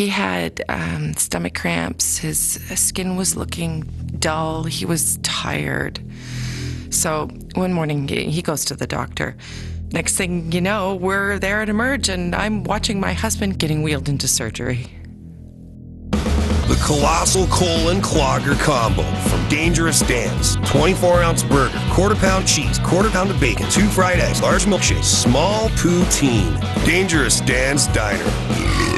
He had um, stomach cramps. His skin was looking dull. He was tired. So one morning he goes to the doctor. Next thing you know, we're there at Emerge, and I'm watching my husband getting wheeled into surgery. The Colossal Colon Clogger Combo from Dangerous Dan's. 24 ounce burger, quarter pound cheese, quarter pound of bacon, two fried eggs, large milkshake, small poutine. Dangerous Dan's Diner.